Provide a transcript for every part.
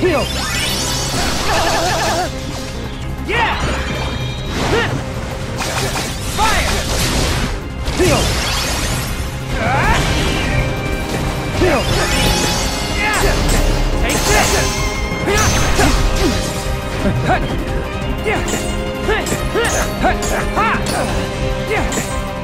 Heal! Yeah! Fire! Heal! Heal! Yeah! Take this! Yeah!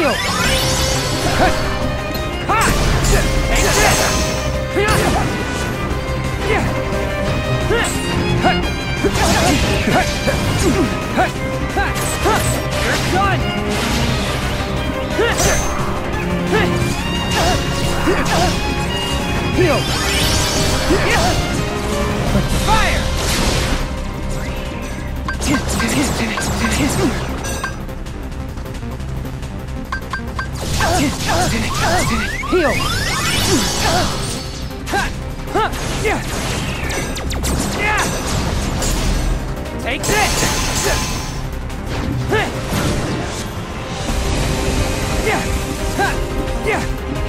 Ha! Heal! Take this!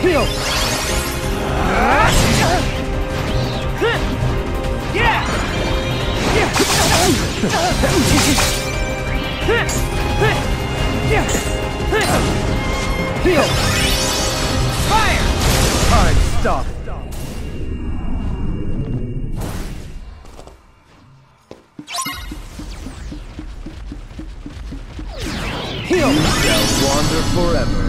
Heal! Yeah! Heal! Shall wander forever.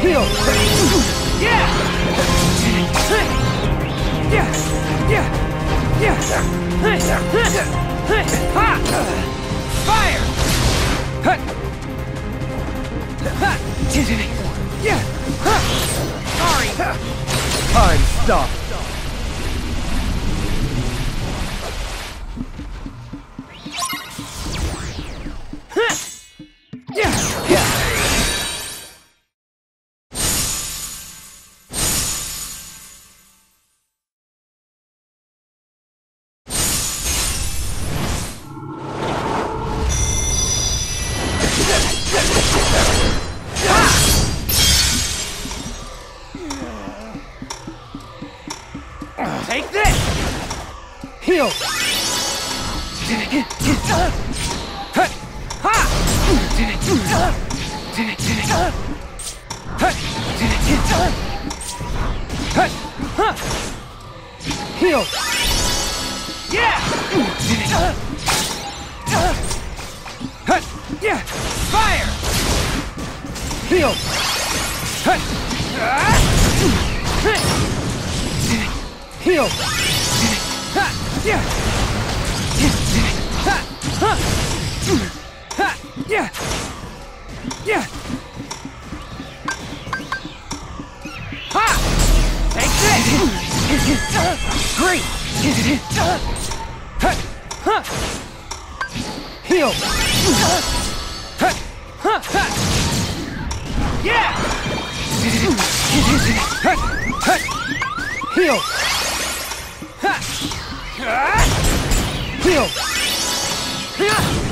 Heal! Yeah! Yeah! Yeah! Yeah! Fire! Take this! Heal! Heal! Yeah! Fire! Heal! Heal! Yeah! Yeah! Yeah! Ha! Take this! Great! Heal! Fire! Ha! Take this!